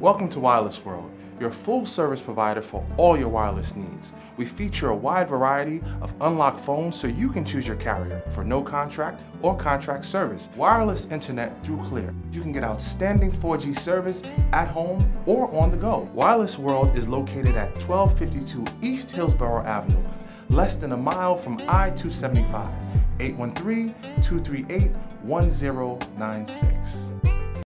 Welcome to Wireless World, your full service provider for all your wireless needs. We feature a wide variety of unlocked phones so you can choose your carrier for no contract or contract service. Wireless internet through Clear. You can get outstanding 4G service at home or on the go. Wireless World is located at 1252 East Hillsborough Avenue, less than a mile from I-275, 813-238-1096.